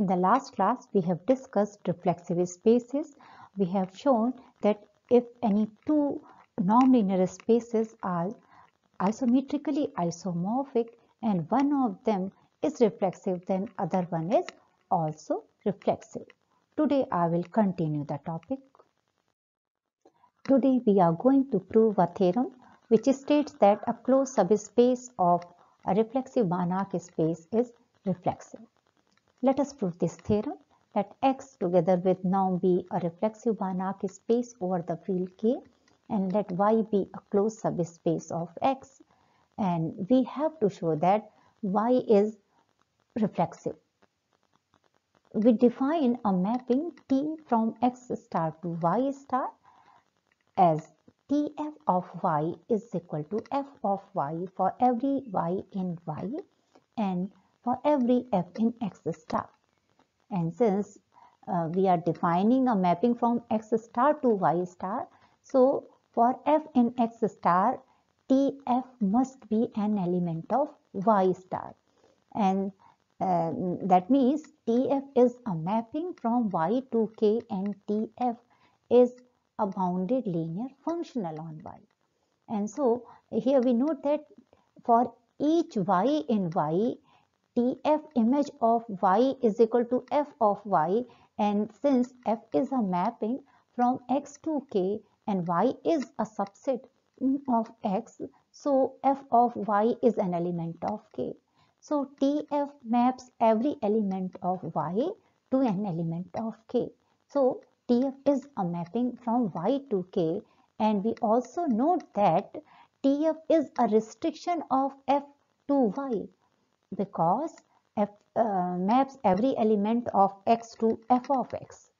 In the last class, we have discussed reflexive spaces. We have shown that if any two normed linear spaces are isometrically isomorphic and one of them is reflexive, then other one is also reflexive. Today I will continue the topic. Today we are going to prove a theorem which states that a closed subspace of a reflexive Banach space is reflexive. Let us prove this theorem. Let X together with norm be a reflexive Banach space over the field K and let Y be a closed subspace of X and we have to show that Y is reflexive. We define a mapping T from X star to Y star as Tf of Y is equal to f of Y for every Y in Y and for every f in x star. And since uh, we are defining a mapping from x star to y star, so for f in x star, tf must be an element of y star. And uh, that means tf is a mapping from y to k and tf is a bounded linear functional on y. And so here we note that for each y in y, tf image of y is equal to f of y and since f is a mapping from x to k and y is a subset of x so f of y is an element of k. So tf maps every element of y to an element of k. So tf is a mapping from y to k and we also note that tf is a restriction of f to y because f uh, maps every element of x to f of x.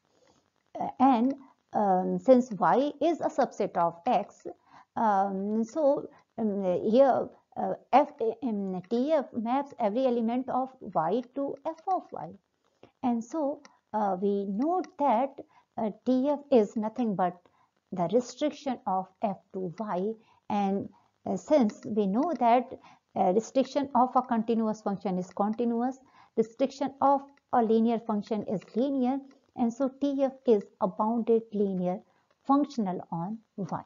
Uh, and um, since y is a subset of x um, so um, here uh, f um, tf maps every element of y to f of y. And so uh, we note that uh, tf is nothing but the restriction of f to y. And uh, since we know that uh, restriction of a continuous function is continuous. Restriction of a linear function is linear. And so TF is a bounded linear functional on Y.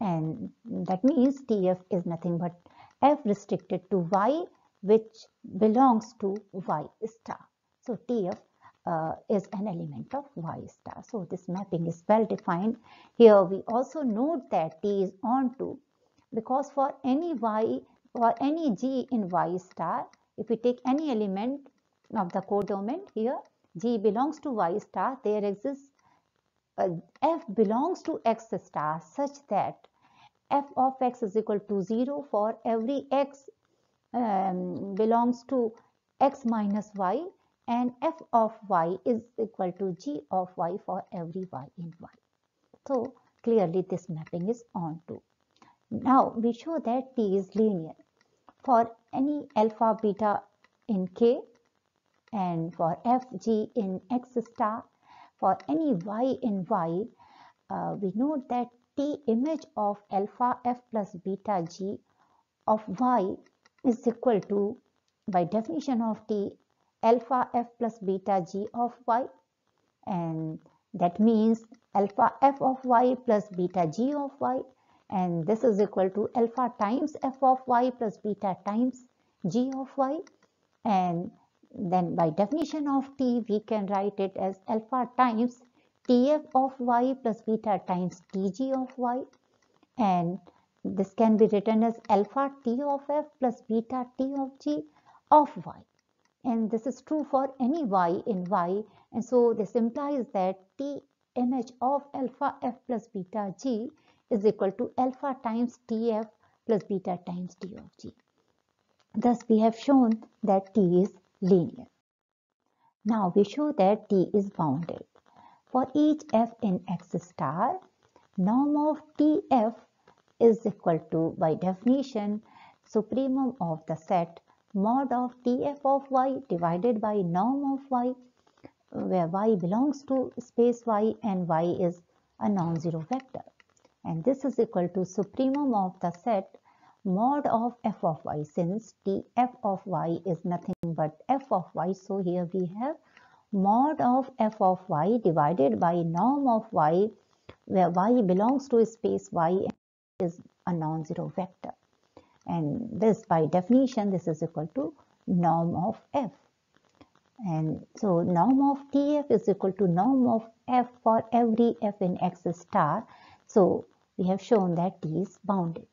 And that means TF is nothing but F restricted to Y which belongs to Y star. So TF uh, is an element of Y star. So this mapping is well defined. Here we also note that T is onto because for any Y for any g in y star, if we take any element of the codomain here, g belongs to y star, there exists uh, f belongs to x star such that f of x is equal to 0 for every x um, belongs to x minus y and f of y is equal to g of y for every y in y. So clearly this mapping is onto. Now we show that T is linear for any alpha beta in K and for FG in X star. For any Y in Y uh, we know that T image of alpha F plus beta G of Y is equal to by definition of T alpha F plus beta G of Y. And that means alpha F of Y plus beta G of Y and this is equal to alpha times f of y plus beta times g of y. And then by definition of t we can write it as alpha times tf of y plus beta times tg of y. And this can be written as alpha t of f plus beta t of g of y. And this is true for any y in y. And so this implies that t image of alpha f plus beta g is equal to alpha times Tf plus beta times T of G. Thus, we have shown that T is linear. Now, we show that T is bounded. For each f in x star, norm of Tf is equal to, by definition, supremum of the set mod of Tf of y divided by norm of y, where y belongs to space y and y is a non-zero vector and this is equal to supremum of the set mod of f of y since t f of y is nothing but f of y. So here we have mod of f of y divided by norm of y where y belongs to space y is a non-zero vector. And this by definition this is equal to norm of f. And so norm of tf is equal to norm of f for every f in x star. So we have shown that t is bounded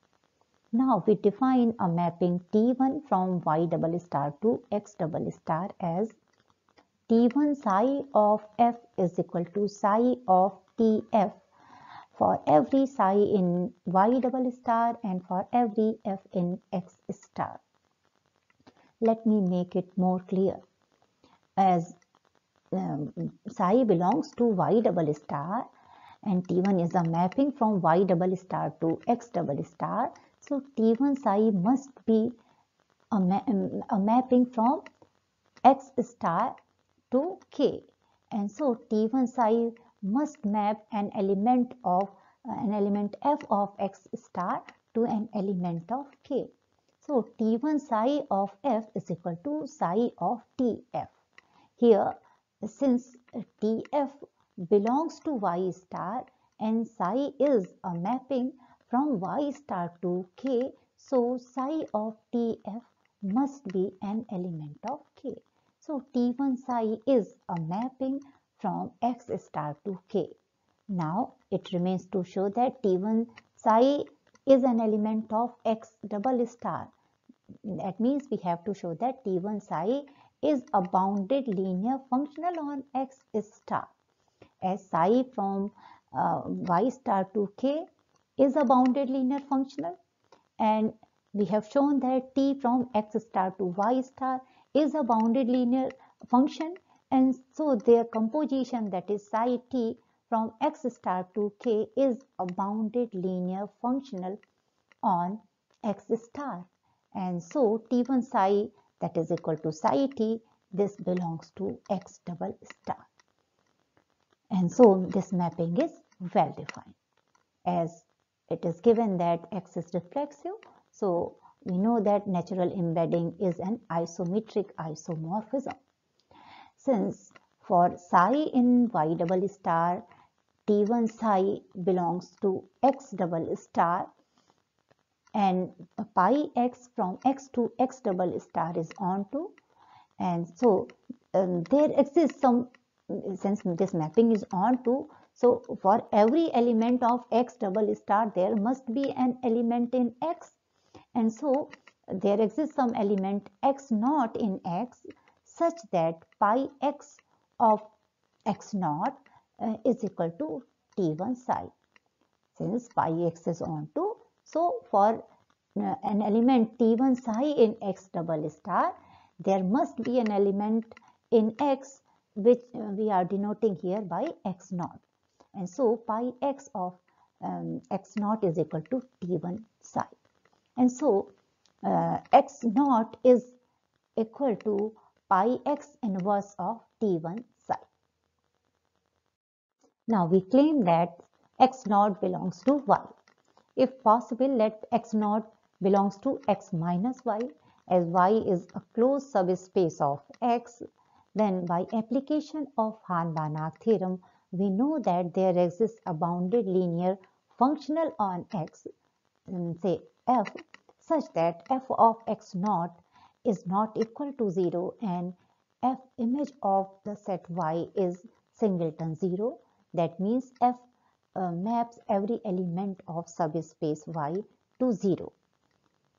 now we define a mapping t1 from y double star to x double star as t1 psi of f is equal to psi of tf for every psi in y double star and for every f in x star. Let me make it more clear. As um, psi belongs to y double star and t1 is a mapping from y double star to x double star. So t1 psi must be a, ma a mapping from x star to k and so t1 psi must map an element of uh, an element f of x star to an element of k. So t1 psi of f is equal to psi of tf. Here since tf belongs to y star and psi is a mapping from y star to k so psi of tf must be an element of k. So T1 psi is a mapping from x star to k. Now it remains to show that T1 psi is an element of x double star. That means we have to show that T1 psi is a bounded linear functional on x star. Psi from uh, y star to k is a bounded linear functional. And we have shown that t from x star to y star is a bounded linear function. And so their composition that is psi t from x star to k is a bounded linear functional on x star. And so t1 psi that is equal to psi t this belongs to x double star and so this mapping is well defined as it is given that x is reflexive so we know that natural embedding is an isometric isomorphism. Since for psi in y double star, T1 psi belongs to x double star and pi x from x to x double star is onto and so um, there exists some since this mapping is onto so for every element of x double star there must be an element in x. And so there exists some element x naught in x such that pi x of x naught uh, is equal to t1 psi. Since pi x is onto so for uh, an element t1 psi in x double star there must be an element in x which uh, we are denoting here by x naught and so pi x of um, x naught is equal to t1 psi and so uh, x naught is equal to pi x inverse of t1 psi. Now we claim that x naught belongs to y. If possible, let x naught belongs to x minus y as y is a closed subspace of x. Then by application of Hahn-Banach theorem, we know that there exists a bounded linear functional on x, say f such that f of x naught is not equal to 0 and f image of the set y is singleton 0 that means f uh, maps every element of subspace y to 0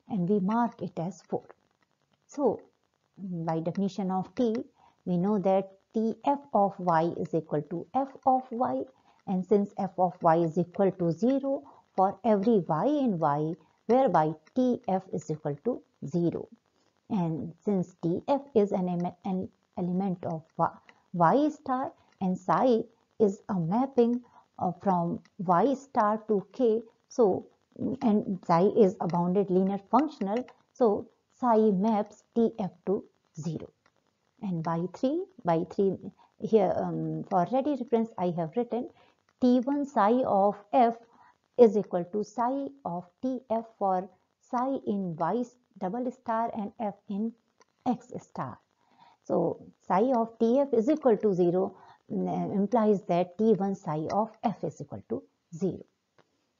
and we mark it as 4 so by definition of t we know that tf of y is equal to f of y and since f of y is equal to 0 for every y in y whereby Tf is equal to 0. And since Tf is an, an element of y star and psi is a mapping uh, from y star to k, so and psi is a bounded linear functional, so psi maps Tf to 0. And by 3, by 3 here um, for ready reference I have written T1 psi of f is equal to psi of Tf for psi in y double star and f in x star. So psi of tf is equal to 0 mm, implies that t1 psi of f is equal to 0.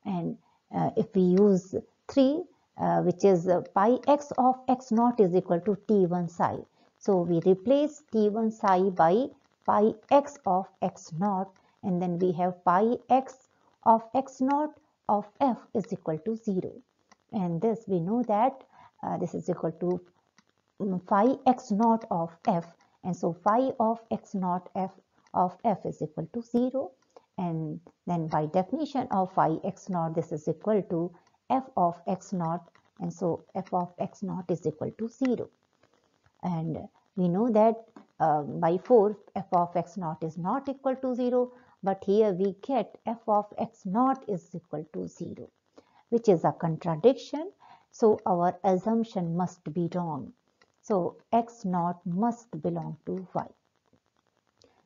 And uh, if we use 3 uh, which is uh, pi x of x naught is equal to t1 psi. So we replace t1 psi by pi x of x naught and then we have pi x of x naught of f is equal to 0 and this we know that uh, this is equal to um, phi x naught of f. And so phi of x naught f of f is equal to 0 and then by definition of phi x naught this is equal to f of x naught. And so f of x naught is equal to 0 and we know that uh, by 4 f of x naught is not equal to 0 but here we get f of x naught is equal to 0 which is a contradiction. So our assumption must be wrong. So x naught must belong to y.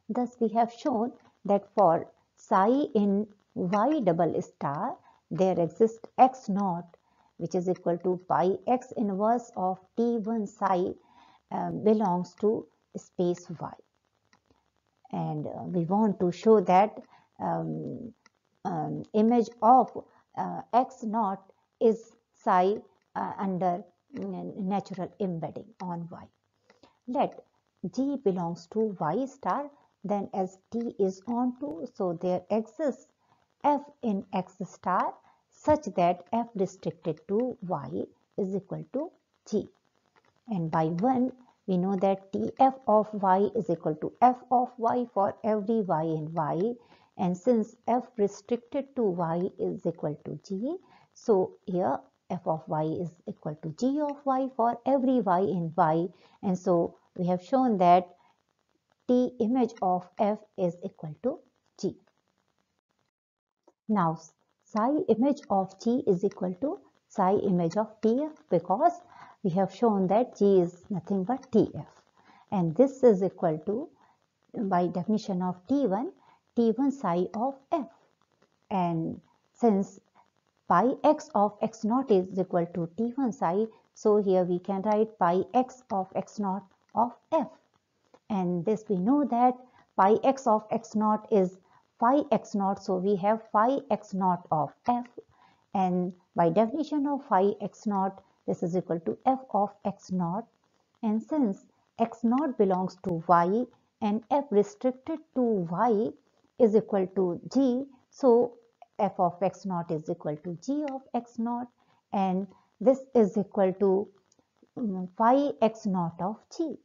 Thus we have shown that for psi in y double star there exists x naught which is equal to pi x inverse of t1 psi uh, belongs to space y and uh, we want to show that um, um, image of uh, x naught is psi uh, under natural embedding on y. Let g belongs to y star then as t is onto so there exists f in x star such that f restricted to y is equal to g and by 1 we know that tf of y is equal to f of y for every y in y. And since f restricted to y is equal to g so here f of y is equal to g of y for every y in y. And so we have shown that t image of f is equal to g. Now psi image of g is equal to psi image of tf because we have shown that G is nothing but TF. And this is equal to by definition of T1 T1 psi of F. And since pi x of x naught is equal to T1 psi so here we can write pi x of x naught of F. And this we know that pi x of x naught is phi x naught so we have phi x naught of F. And by definition of phi x naught this is equal to f of x naught. And since x naught belongs to y and f restricted to y is equal to g so f of x naught is equal to g of x naught. And this is equal to mm, phi x naught of g.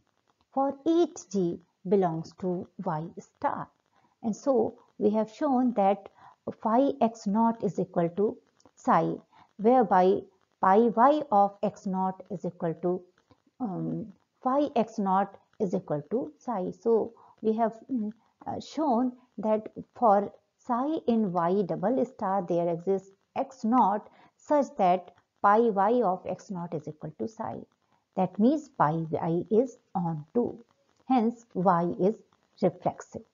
For each g belongs to y star. And so we have shown that phi x naught is equal to psi whereby pi y of x naught is equal to um, phi x naught is equal to psi. So we have um, uh, shown that for psi in y double star there exists x naught such that pi y of x naught is equal to psi. That means pi y is on 2. Hence y is reflexive.